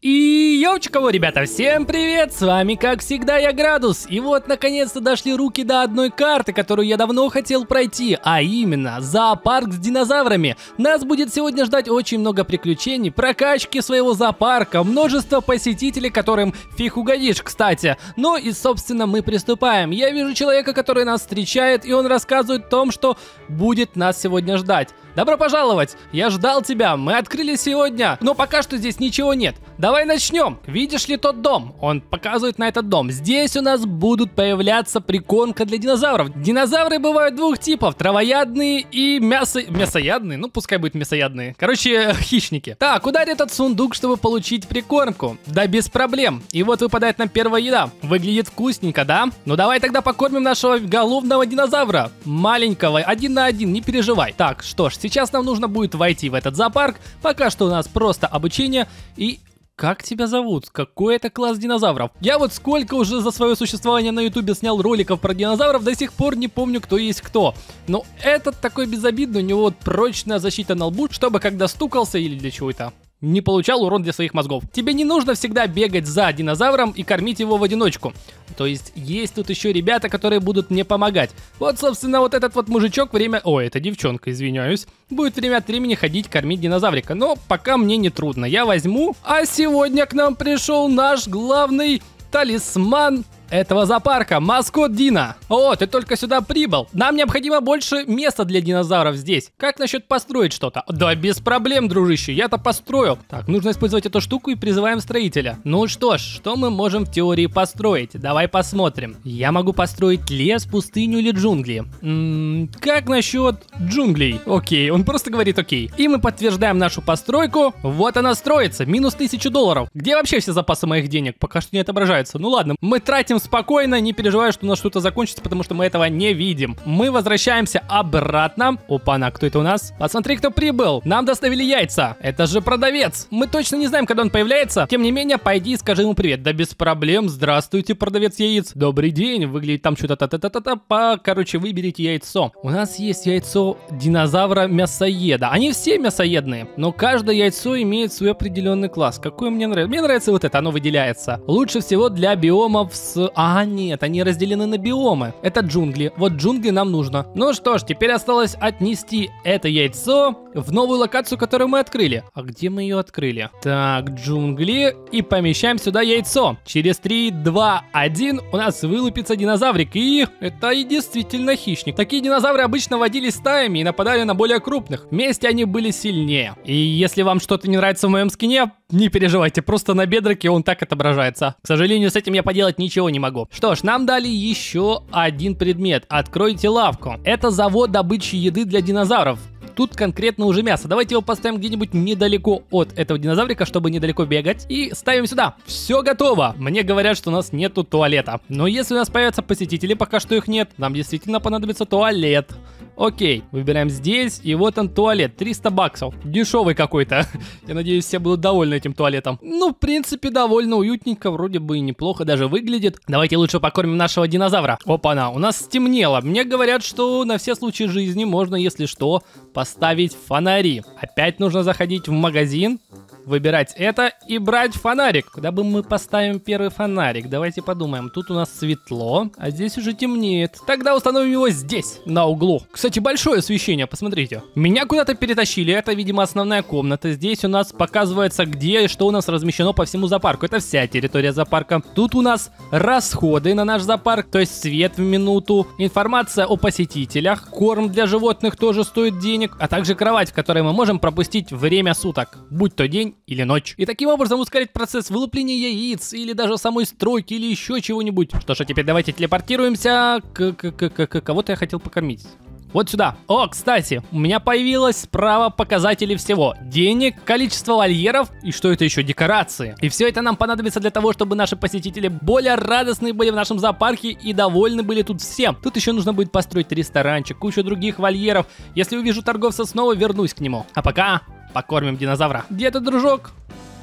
И йоу, ребята, всем привет! С вами, как всегда, я Градус. И вот, наконец-то, дошли руки до одной карты, которую я давно хотел пройти, а именно зоопарк с динозаврами. Нас будет сегодня ждать очень много приключений, прокачки своего зоопарка, множество посетителей, которым фиг угодишь, кстати. Ну и, собственно, мы приступаем. Я вижу человека, который нас встречает, и он рассказывает о том, что будет нас сегодня ждать. Добро пожаловать! Я ждал тебя, мы открыли сегодня, но пока что здесь ничего нет. Давай начнем. Видишь ли тот дом? Он показывает на этот дом. Здесь у нас будут появляться приконка для динозавров. Динозавры бывают двух типов. Травоядные и мясо... мясоядные. Ну, пускай будет мясоядные. Короче, хищники. Так, ударь этот сундук, чтобы получить прикормку. Да без проблем. И вот выпадает нам первая еда. Выглядит вкусненько, да? Ну давай тогда покормим нашего головного динозавра. Маленького, один на один, не переживай. Так, что ж, Сейчас нам нужно будет войти в этот зоопарк. Пока что у нас просто обучение и как тебя зовут? Какой это класс динозавров? Я вот сколько уже за свое существование на ютубе снял роликов про динозавров, до сих пор не помню, кто есть кто. Но этот такой безобидный, у него вот прочная защита на лбу, чтобы когда стукался или для чего это не получал урон для своих мозгов. Тебе не нужно всегда бегать за динозавром и кормить его в одиночку. То есть есть тут еще ребята, которые будут мне помогать. Вот, собственно, вот этот вот мужичок время... Ой, это девчонка, извиняюсь. Будет время от времени ходить кормить динозаврика. Но пока мне не трудно. Я возьму. А сегодня к нам пришел наш главный талисман этого зоопарка, маскот Дина. О, ты только сюда прибыл. Нам необходимо больше места для динозавров здесь. Как насчет построить что-то? Да без проблем, дружище, я-то построил. Так, нужно использовать эту штуку и призываем строителя. Ну что ж, что мы можем в теории построить? Давай посмотрим. Я могу построить лес, пустыню или джунгли. М-м, как насчет джунглей? Окей, он просто говорит окей. И мы подтверждаем нашу постройку. Вот она строится, минус 1000 долларов. Где вообще все запасы моих денег? Пока что не отображаются. Ну ладно, мы тратим едем спокойно, не переживай, что у нас что-то закончится, потому что мы этого не видим. Мы возвращаемся обратно. Опа-на, кто это у нас? Посмотри, кто прибыл. Нам доставили яйца. Это же продавец. Мы точно не знаем, когда он появляется. Тем не менее, пойди и скажи ему привет. Да без проблем. Здравствуйте, продавец яиц. Добрый день. Выглядит там что-то та-та-та-та-та. Короче, выберите яйцо. У нас есть яйцо динозавра мясоеда. Они все мясоедные, но каждое яйцо имеет свой определенный класс. Какой мне нравится? Мне нравится вот это, оно выделяется. Лучше всего для биомов с а, нет, они разделены на биомы. Это джунгли. Вот джунгли нам нужно. Ну что ж, теперь осталось отнести это яйцо в новую локацию, которую мы открыли. А где мы ее открыли? Так, джунгли. И помещаем сюда яйцо. Через 3, 2, 1 у нас вылупится динозаврик. И это и действительно хищник. Такие динозавры обычно водились стаями и нападали на более крупных. Вместе они были сильнее. И если вам что-то не нравится в моем скине, не переживайте, просто на бедроке он так отображается. К сожалению, с этим я поделать ничего не могу. Что ж, нам дали еще один предмет. Откройте лавку. Это завод добычи еды для динозавров тут конкретно уже мясо. Давайте его поставим где-нибудь недалеко от этого динозаврика, чтобы недалеко бегать. И ставим сюда. Все готово. Мне говорят, что у нас нету туалета. Но если у нас появятся посетители, пока что их нет, нам действительно понадобится туалет. Окей, выбираем здесь, и вот он туалет, 300 баксов. Дешевый какой-то. Я надеюсь, все будут довольны этим туалетом. Ну, в принципе, довольно уютненько, вроде бы и неплохо даже выглядит. Давайте лучше покормим нашего динозавра. Опа-на, у нас стемнело. Мне говорят, что на все случаи жизни можно, если что, поставить фонари. Опять нужно заходить в магазин, выбирать это и брать фонарик. Куда бы мы поставим первый фонарик? Давайте подумаем. Тут у нас светло, а здесь уже темнеет. Тогда установим его здесь, на углу. Кстати, большое освещение, посмотрите. Меня куда-то перетащили, это, видимо, основная комната. Здесь у нас показывается, где и что у нас размещено по всему зоопарку. Это вся территория зоопарка. Тут у нас расходы на наш зоопарк, то есть свет в минуту, информация о посетителях, корм для животных тоже стоит денег, а также кровать, в которой мы можем пропустить время суток, будь то день или ночь. И таким образом ускорить процесс вылупления яиц, или даже самой стройки, или еще чего-нибудь. Что ж, а теперь давайте телепортируемся к... к... к... к... Кого-то я хотел покормить. Вот сюда. О, кстати, у меня появилось справа показатели всего. Денег, количество вольеров и что это еще, декорации. И все это нам понадобится для того, чтобы наши посетители более радостные были в нашем зоопарке и довольны были тут всем. Тут еще нужно будет построить ресторанчик, кучу других вольеров. Если увижу торговца снова, вернусь к нему. А пока покормим динозавра. Где ты, дружок?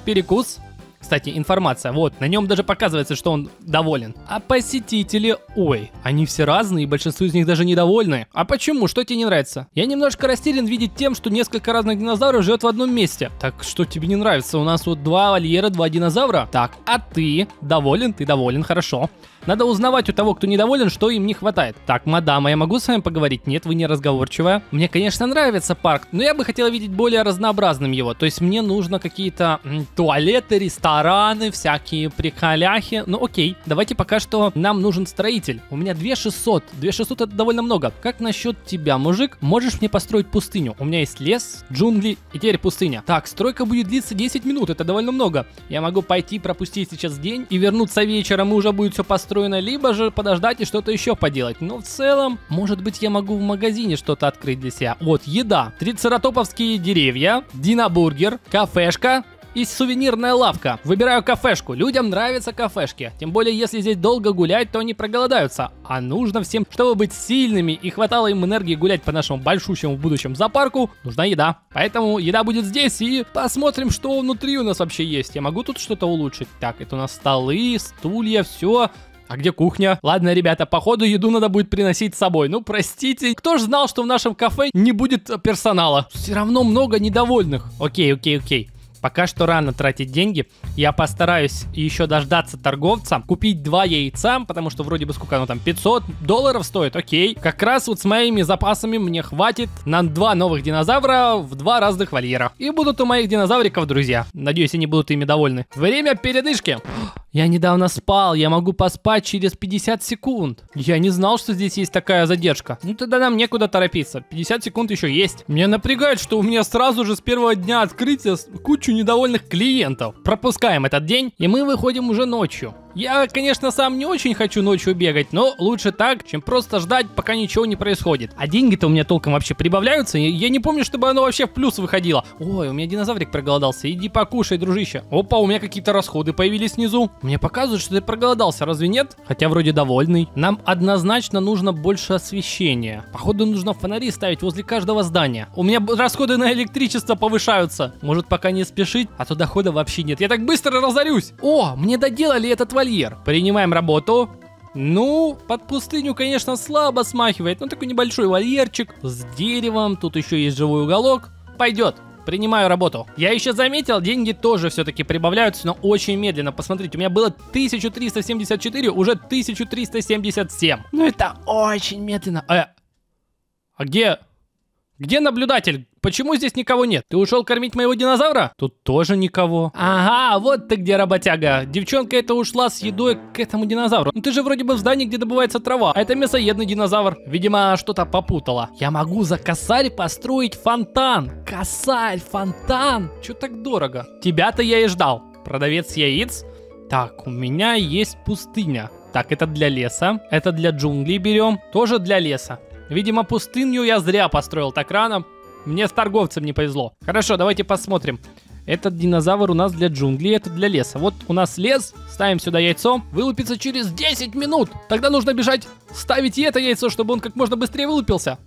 Перекус. Кстати, информация. Вот, на нем даже показывается, что он доволен. А посетители, ой, они все разные, и большинство из них даже недовольны. А почему? Что тебе не нравится? Я немножко растерян видеть тем, что несколько разных динозавров живет в одном месте. Так что тебе не нравится? У нас вот два вольера, два динозавра. Так, а ты доволен? Ты доволен, хорошо. Надо узнавать у того, кто недоволен, что им не хватает. Так, мадама, я могу с вами поговорить? Нет, вы не разговорчивая. Мне, конечно, нравится парк, но я бы хотела видеть более разнообразным его. То есть мне нужно какие-то туалеты, рестораны, всякие приколяхи. Ну окей, давайте пока что нам нужен строитель. У меня 2600. 2600 это довольно много. Как насчет тебя, мужик? Можешь мне построить пустыню? У меня есть лес, джунгли и теперь пустыня. Так, стройка будет длиться 10 минут, это довольно много. Я могу пойти пропустить сейчас день и вернуться вечером, и уже будет все построено устроено, либо же подождать и что-то еще поделать. Но в целом, может быть, я могу в магазине что-то открыть для себя. Вот, еда. Трицератоповские деревья, динобургер, кафешка, и сувенирная лавка. Выбираю кафешку. Людям нравятся кафешки. Тем более, если здесь долго гулять, то они проголодаются. А нужно всем, чтобы быть сильными и хватало им энергии гулять по нашему большущему в будущем зоопарку, нужна еда. Поэтому еда будет здесь и посмотрим, что внутри у нас вообще есть. Я могу тут что-то улучшить? Так, это у нас столы, стулья, все. А где кухня? Ладно, ребята, походу еду надо будет приносить с собой. Ну, простите. Кто ж знал, что в нашем кафе не будет персонала? Все равно много недовольных. Окей, окей, окей. Пока что рано тратить деньги. Я постараюсь еще дождаться торговца, купить два яйца, потому что вроде бы сколько оно там, 500 долларов стоит, окей. Как раз вот с моими запасами мне хватит на два новых динозавра в два разных вольера. И будут у моих динозавриков друзья. Надеюсь, они будут ими довольны. Время передышки. Я недавно спал, я могу поспать через 50 секунд. Я не знал, что здесь есть такая задержка. Ну тогда нам некуда торопиться. 50 секунд еще есть. Меня напрягает, что у меня сразу же с первого дня открытия кучу недовольных клиентов. Пропускаем этот день, и мы выходим уже ночью. Я, конечно, сам не очень хочу ночью бегать, но лучше так, чем просто ждать, пока ничего не происходит. А деньги-то у меня толком вообще прибавляются, я не помню, чтобы оно вообще в плюс выходило. Ой, у меня динозаврик проголодался, иди покушай, дружище. Опа, у меня какие-то расходы появились снизу. Мне показывают, что ты проголодался, разве нет? Хотя вроде довольный. Нам однозначно нужно больше освещения. Походу нужно фонари ставить возле каждого здания. У меня расходы на электричество повышаются. Может пока не спешить, а то дохода вообще нет. Я так быстро разорюсь. О, мне доделали этот валет вольер. Принимаем работу. Ну, под пустыню, конечно, слабо смахивает, но такой небольшой вольерчик с деревом, тут еще есть живой уголок. Пойдет. Принимаю работу. Я еще заметил, деньги тоже все-таки прибавляются, но очень медленно. Посмотрите, у меня было 1374, уже 1377. Ну это очень медленно. Э, а где... Где наблюдатель? Почему здесь никого нет? Ты ушел кормить моего динозавра? Тут тоже никого. Ага, вот ты где, работяга. Девчонка эта ушла с едой к этому динозавру. Ну ты же вроде бы в здании, где добывается трава. А это мясоедный динозавр. Видимо, что-то попутала. Я могу за косарь построить фонтан. Косарь, фонтан. Че так дорого? Тебя-то я и ждал. Продавец яиц. Так, у меня есть пустыня. Так, это для леса. Это для джунглей берем. Тоже для леса. Видимо, пустыню я зря построил так рано. Мне с торговцем не повезло. Хорошо, давайте посмотрим. Этот динозавр у нас для джунглей, это для леса. Вот у нас лес, ставим сюда яйцо, вылупится через 10 минут. Тогда нужно бежать, ставить и это яйцо, чтобы он как можно быстрее вылупился.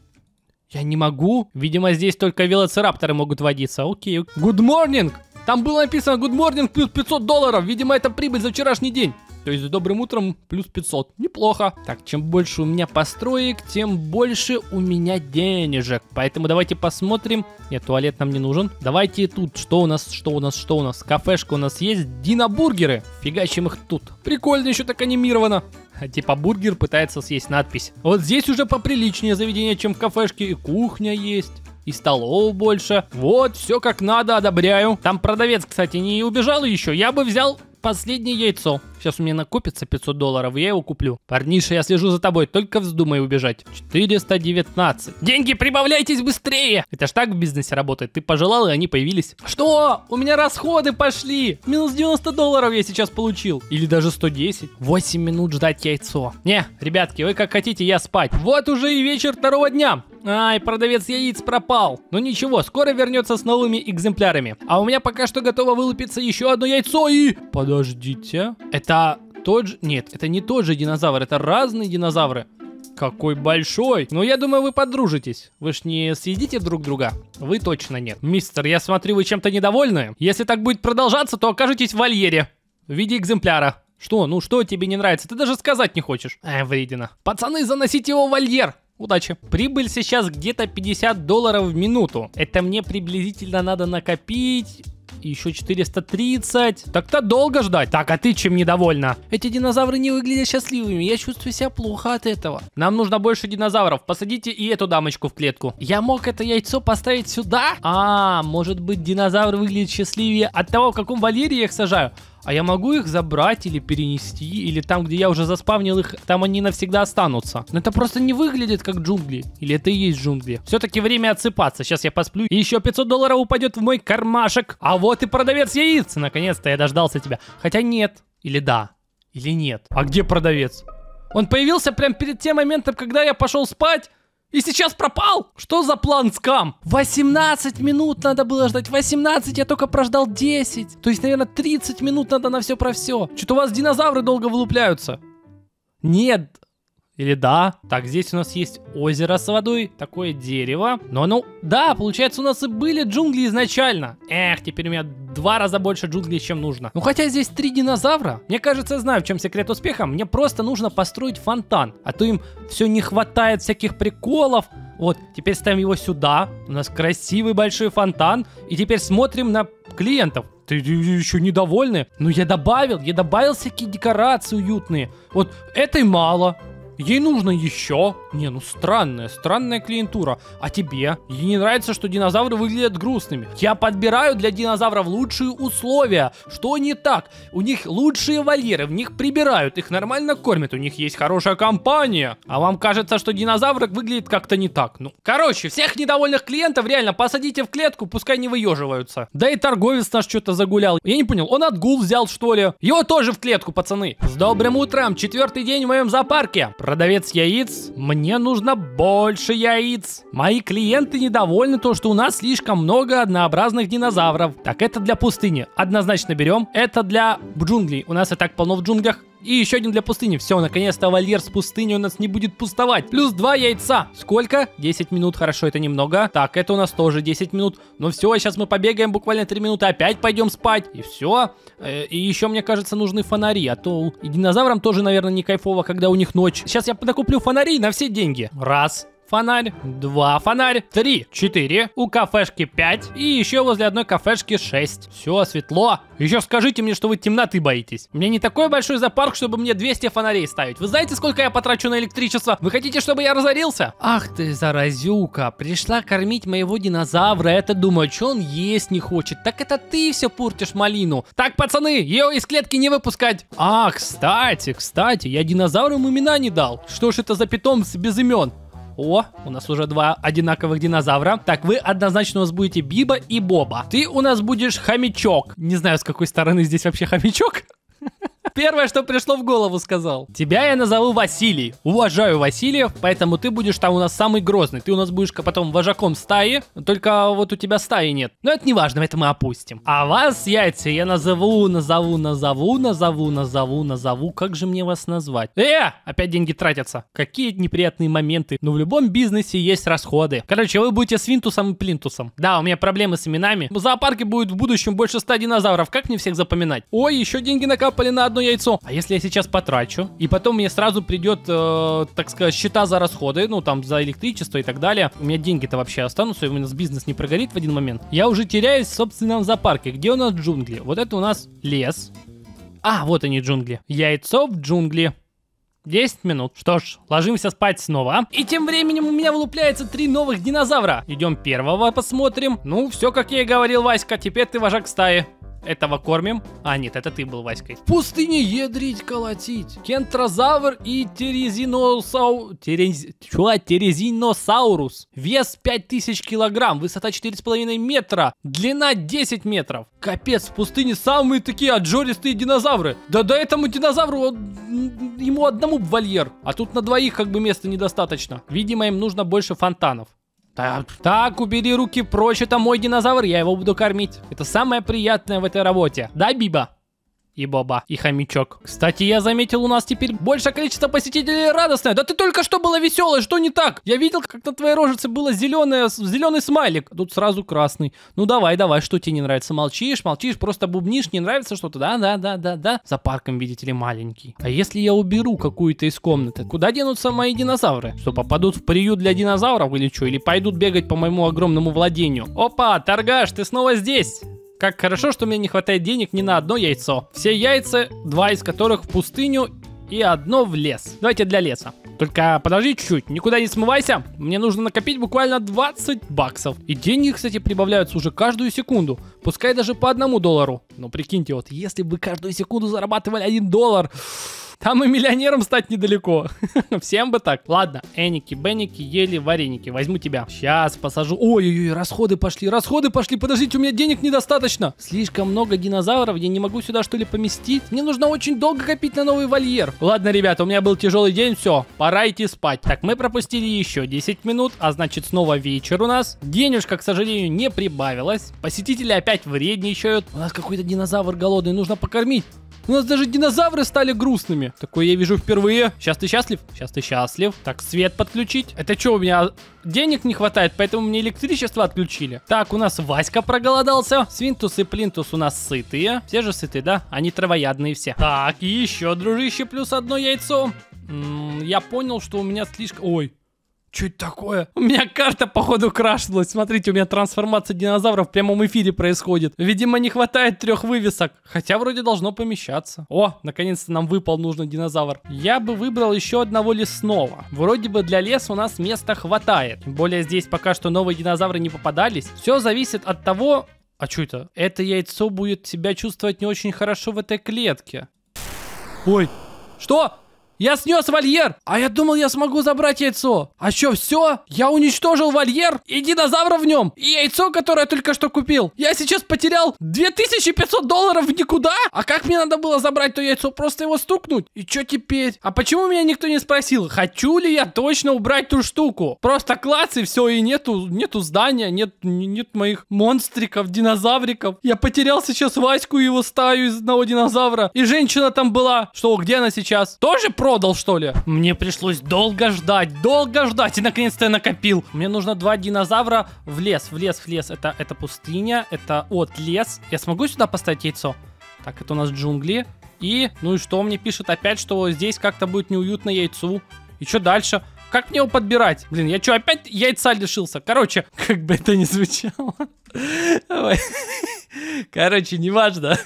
Я не могу. Видимо, здесь только велоцирапторы могут водиться. Окей. Good morning! Там было написано good morning плюс 500 долларов. Видимо, это прибыль за вчерашний день. То есть с добрым утром плюс 500. Неплохо. Так, чем больше у меня построек, тем больше у меня денежек. Поэтому давайте посмотрим. Нет, туалет нам не нужен. Давайте тут. Что у нас, что у нас, что у нас? Кафешка у нас есть. Динобургеры. Фигачим их тут. Прикольно еще так анимировано. Типа бургер пытается съесть надпись. Вот здесь уже поприличнее заведение, чем в кафешке. И кухня есть и столов больше. Вот, все как надо, одобряю. Там продавец, кстати, не убежал еще. Я бы взял последнее яйцо. Сейчас у меня накопится 500 долларов, и я его куплю. Парниша, я слежу за тобой, только вздумай убежать. 419. Деньги прибавляйтесь быстрее! Это ж так в бизнесе работает. Ты пожелал, и они появились. Что? У меня расходы пошли. Минус 90 долларов я сейчас получил. Или даже 110. 8 минут ждать яйцо. Не, ребятки, вы как хотите, я спать. Вот уже и вечер второго дня. Ай, продавец яиц пропал. Ну ничего, скоро вернется с новыми экземплярами. А у меня пока что готово вылупиться еще одно яйцо и... Подождите. Это тот же... Нет, это не тот же динозавр, это разные динозавры. Какой большой. Ну, я думаю, вы подружитесь. Вы ж не съедите друг друга? Вы точно нет. Мистер, я смотрю, вы чем-то недовольны. Если так будет продолжаться, то окажетесь в вольере. В виде экземпляра. Что? Ну что тебе не нравится? Ты даже сказать не хочешь. Э, вредина. Пацаны, заносите его в вольер. Удачи. Прибыль сейчас где-то 50 долларов в минуту. Это мне приблизительно надо накопить еще 430. Так-то долго ждать. Так, а ты чем недовольна? Эти динозавры не выглядят счастливыми. Я чувствую себя плохо от этого. Нам нужно больше динозавров. Посадите и эту дамочку в клетку. Я мог это яйцо поставить сюда? А, может быть динозавры выглядят счастливее от того, в каком вольере я их сажаю? А я могу их забрать или перенести, или там, где я уже заспавнил их, там они навсегда останутся. Но это просто не выглядит как джунгли. Или это и есть джунгли. Все-таки время отсыпаться. Сейчас я посплю. И еще 500 долларов упадет в мой кармашек. А вот и продавец яиц. Наконец-то я дождался тебя. Хотя нет. Или да. Или нет. А где продавец? Он появился прямо перед тем моментом, когда я пошел спать. И сейчас пропал? Что за план скам? 18 минут надо было ждать. 18, я только прождал 10. То есть, наверное, 30 минут надо на все про все. Что-то у вас динозавры долго вылупляются. Нет, или да? Так, здесь у нас есть озеро с водой, такое дерево. Но ну, да, получается у нас и были джунгли изначально. Эх, теперь у меня два раза больше джунглей, чем нужно. Ну хотя здесь три динозавра. Мне кажется, я знаю, в чем секрет успеха. Мне просто нужно построить фонтан. А то им все не хватает всяких приколов. Вот, теперь ставим его сюда. У нас красивый большой фонтан. И теперь смотрим на клиентов. Ты еще недовольны? Ну я добавил, я добавил всякие декорации уютные. Вот этой мало, Ей нужно еще. Не, ну странная, странная клиентура. А тебе? Ей не нравится, что динозавры выглядят грустными. Я подбираю для динозавров лучшие условия. Что не так? У них лучшие вольеры, в них прибирают, их нормально кормят, у них есть хорошая компания. А вам кажется, что динозавр выглядит как-то не так. Ну, короче, всех недовольных клиентов реально посадите в клетку, пускай не выеживаются. Да и торговец наш что-то загулял. Я не понял, он отгул взял, что ли? Его тоже в клетку, пацаны. С добрым утром, четвертый день в моем зоопарке. Продавец яиц, мне нужно больше яиц. Мои клиенты недовольны то, что у нас слишком много однообразных динозавров. Так это для пустыни. Однозначно берем. Это для джунглей. У нас и так полно в джунглях. И еще один для пустыни. Все, наконец-то вольер с пустыни у нас не будет пустовать. Плюс два яйца. Сколько? 10 минут. Хорошо, это немного. Так, это у нас тоже 10 минут. Ну все, сейчас мы побегаем буквально 3 минуты. Опять пойдем спать. И все. Э, и еще, мне кажется, нужны фонари. А то и динозаврам тоже, наверное, не кайфово, когда у них ночь. Сейчас я подокуплю фонари на все деньги. Раз фонарь, два фонарь, три, четыре, у кафешки пять и еще возле одной кафешки шесть. Все светло. Еще скажите мне, что вы темноты боитесь. Мне не такой большой зоопарк, чтобы мне 200 фонарей ставить. Вы знаете, сколько я потрачу на электричество? Вы хотите, чтобы я разорился? Ах ты, заразюка, пришла кормить моего динозавра. Это думаю, что он есть не хочет. Так это ты все портишь малину. Так, пацаны, ее из клетки не выпускать. А, кстати, кстати, я динозаврам имена не дал. Что ж это за питомцы без имен? О, у нас уже два одинаковых динозавра. Так, вы однозначно у нас будете Биба и Боба. Ты у нас будешь хомячок. Не знаю, с какой стороны здесь вообще хомячок. Первое, что пришло в голову, сказал. Тебя я назову Василий. Уважаю Василиев, поэтому ты будешь там у нас самый грозный. Ты у нас будешь потом вожаком стаи, только вот у тебя стаи нет. Но это не важно, это мы опустим. А вас, яйца, я назову, назову, назову, назову, назову, назову. Как же мне вас назвать? Э, опять деньги тратятся. Какие неприятные моменты. Но в любом бизнесе есть расходы. Короче, вы будете свинтусом и плинтусом. Да, у меня проблемы с именами. В зоопарке будет в будущем больше 100 динозавров. Как мне всех запоминать? Ой, еще деньги накапали на одно яйцо. А если я сейчас потрачу, и потом мне сразу придет, э, так сказать, счета за расходы, ну там за электричество и так далее, у меня деньги-то вообще останутся, и у нас бизнес не прогорит в один момент. Я уже теряюсь в собственном зоопарке. Где у нас джунгли? Вот это у нас лес. А, вот они джунгли. Яйцо в джунгли. 10 минут. Что ж, ложимся спать снова. И тем временем у меня вылупляется три новых динозавра. Идем первого посмотрим. Ну, все как я и говорил, Васька, теперь ты вожак стаи. Этого кормим. А, нет, это ты был, Васькой. В пустыне ядрить, колотить. Кентрозавр и терезиносау... Терез... Чё? Терезиносаурус. Вес 5000 килограмм, высота 4,5 метра, длина 10 метров. Капец, в пустыне самые такие отжористые динозавры. Да до этому динозавру ему одному вольер. А тут на двоих как бы места недостаточно. Видимо, им нужно больше фонтанов. Так, так, убери руки прочь, это мой динозавр, я его буду кормить. Это самое приятное в этой работе. Да, Биба? И Боба, и хомячок. Кстати, я заметил, у нас теперь большее количество посетителей радостное. Да ты только что была веселая, что не так? Я видел, как на твоей рожице было зеленое, зеленый смайлик. Тут сразу красный. Ну давай, давай, что тебе не нравится? Молчишь, молчишь, просто бубнишь, не нравится что-то? Да, да, да, да, да. За парком, видите ли, маленький. А если я уберу какую-то из комнаты, куда денутся мои динозавры? Что, попадут в приют для динозавров или что? Или пойдут бегать по моему огромному владению? Опа, торгаш, ты снова здесь. Как хорошо, что мне не хватает денег ни на одно яйцо. Все яйца, два из которых в пустыню и одно в лес. Давайте для леса. Только подожди чуть-чуть, никуда не смывайся. Мне нужно накопить буквально 20 баксов. И деньги, кстати, прибавляются уже каждую секунду. Пускай даже по одному доллару. Но прикиньте, вот если бы каждую секунду зарабатывали один доллар... Там и миллионером стать недалеко. Всем бы так. Ладно, Эники, Бенники, ели вареники. Возьму тебя. Сейчас посажу. Ой-ой-ой, расходы пошли, расходы пошли. Подождите, у меня денег недостаточно. Слишком много динозавров, я не могу сюда что ли поместить. Мне нужно очень долго копить на новый вольер. Ладно, ребята, у меня был тяжелый день, все, пора идти спать. Так, мы пропустили еще 10 минут, а значит снова вечер у нас. Денежка, к сожалению, не прибавилась. Посетители опять вредничают. У нас какой-то динозавр голодный, нужно покормить. У нас даже динозавры стали грустными. Такое я вижу впервые. Сейчас ты счастлив? Сейчас ты счастлив. Так, свет подключить. Это что, у меня денег не хватает, поэтому мне электричество отключили. Так, у нас Васька проголодался. Свинтус и Плинтус у нас сытые. Все же сытые, да? Они травоядные все. Так, еще, дружище, плюс одно яйцо. М -м, я понял, что у меня слишком... Ой, это такое? У меня карта, походу, крашнулась. Смотрите, у меня трансформация динозавров в прямом эфире происходит. Видимо, не хватает трех вывесок. Хотя вроде должно помещаться. О, наконец-то нам выпал нужный динозавр. Я бы выбрал еще одного лесного. Вроде бы для леса у нас места хватает. Тем более здесь пока что новые динозавры не попадались. Все зависит от того... А что это? Это яйцо будет себя чувствовать не очень хорошо в этой клетке. Ой, что? Я снес вольер! А я думал, я смогу забрать яйцо. А что, все? Я уничтожил вольер и динозавра в нем. И яйцо, которое я только что купил. Я сейчас потерял 2500 долларов в никуда? А как мне надо было забрать то яйцо? Просто его стукнуть? И что теперь? А почему меня никто не спросил, хочу ли я точно убрать ту штуку? Просто клац и все, и нету, нету здания, нет, нет моих монстриков, динозавриков. Я потерял сейчас Ваську и его стаю из одного динозавра. И женщина там была. Что, где она сейчас? Тоже просто продал, что ли? Мне пришлось долго ждать, долго ждать, и наконец-то я накопил. Мне нужно два динозавра в лес, в лес, в лес. Это, это пустыня, это от лес. Я смогу сюда поставить яйцо? Так, это у нас джунгли. И, ну и что мне пишет опять, что здесь как-то будет неуютно яйцу. И что дальше? Как мне его подбирать? Блин, я что, опять яйца лишился? Короче, как бы это ни звучало. Короче, неважно.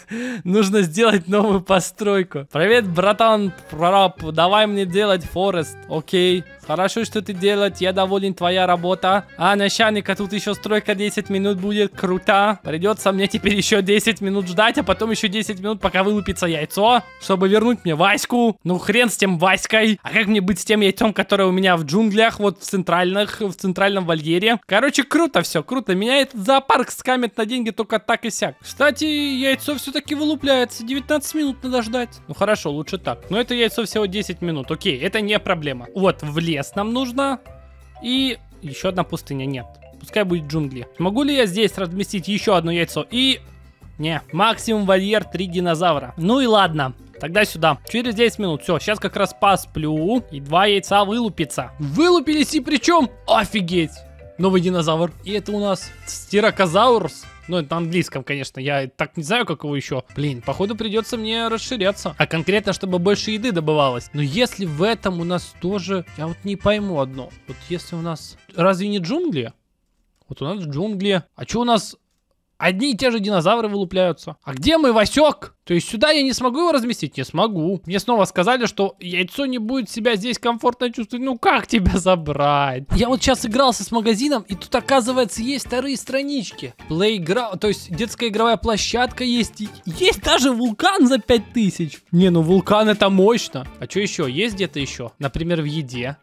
Нужно сделать новую постройку. Привет, братан, прораб. Давай мне делать forest. Окей. Хорошо, что ты делать, я доволен, твоя работа. А, начальника, тут еще стройка 10 минут будет, круто. Придется мне теперь еще 10 минут ждать, а потом еще 10 минут, пока вылупится яйцо, чтобы вернуть мне Ваську. Ну, хрен с тем Васькой. А как мне быть с тем яйцом, которое у меня в джунглях, вот в центральных, в центральном вольере? Короче, круто все, круто. Меня этот зоопарк скамит на деньги только так и сяк. Кстати, яйцо все-таки вылупляется. 19 минут надо ждать. Ну, хорошо, лучше так. Но это яйцо всего 10 минут. Окей, это не проблема. Вот, в лес нам нужно. И еще одна пустыня. Нет. Пускай будет джунгли. Могу ли я здесь разместить еще одно яйцо? И... Не, максимум вольер 3 динозавра. Ну и ладно. Тогда сюда. Через 10 минут. Все, сейчас как раз посплю. И два яйца вылупится. Вылупились и причем... Офигеть! Новый динозавр. И это у нас стирокозаурус. Ну, это на английском, конечно. Я так не знаю, как его еще. Блин, походу придется мне расширяться. А конкретно, чтобы больше еды добывалось. Но если в этом у нас тоже... Я вот не пойму одно. Вот если у нас... Разве не джунгли? Вот у нас джунгли. А что у нас Одни и те же динозавры вылупляются. А где мой Васек? То есть сюда я не смогу его разместить? Не смогу. Мне снова сказали, что яйцо не будет себя здесь комфортно чувствовать. Ну как тебя забрать? Я вот сейчас игрался с магазином, и тут оказывается есть вторые странички. Playground, то есть детская игровая площадка есть. Есть даже вулкан за 5000. Не, ну вулкан это мощно. А что еще? Есть где-то еще? Например, в еде.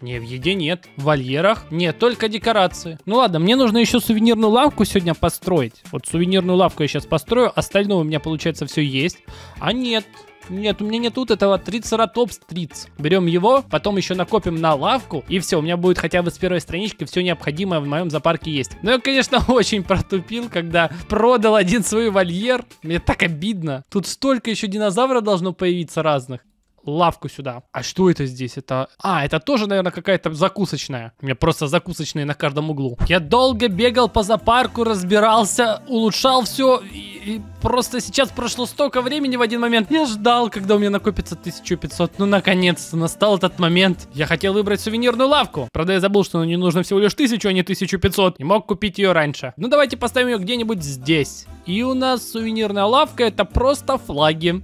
Не, в еде нет. В вольерах? Нет, только декорации. Ну ладно, мне нужно еще сувенирную лавку сегодня построить. Вот сувенирную лавку я сейчас построю. Остальное у меня, получается, все есть. А нет. Нет, у меня нет тут этого трицератопс триц. Берем его, потом еще накопим на лавку, и все, у меня будет хотя бы с первой странички все необходимое в моем зоопарке есть. Но я, конечно, очень протупил, когда продал один свой вольер. Мне так обидно. Тут столько еще динозавров должно появиться разных лавку сюда. А что это здесь? Это... А, это тоже, наверное, какая-то закусочная. У меня просто закусочные на каждом углу. Я долго бегал по зоопарку, разбирался, улучшал все. И, и просто сейчас прошло столько времени в один момент. Я ждал, когда у меня накопится 1500. Ну, наконец-то настал этот момент. Я хотел выбрать сувенирную лавку. Правда, я забыл, что не нужно всего лишь 1000, а не 1500. Не мог купить ее раньше. Ну, давайте поставим ее где-нибудь здесь. И у нас сувенирная лавка это просто флаги.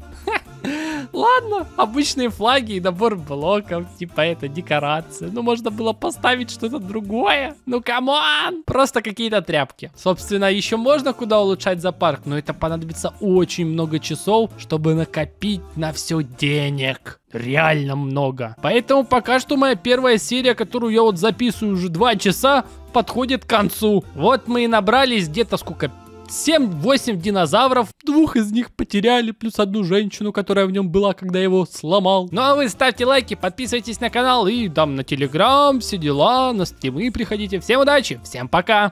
Ладно, обычные флаги и набор блоков, типа это декорация. Ну, можно было поставить что-то другое. Ну, come on! Просто какие-то тряпки. Собственно, еще можно куда улучшать зоопарк, но это понадобится очень много часов, чтобы накопить на все денег реально много. Поэтому пока что моя первая серия, которую я вот записываю уже 2 часа, подходит к концу. Вот мы и набрались где-то сколько, 7-8 динозавров. Двух из них потеряли, плюс одну женщину, которая в нем была, когда его сломал. Ну а вы ставьте лайки, подписывайтесь на канал и там на телеграм, все дела, на стримы приходите. Всем удачи, всем пока!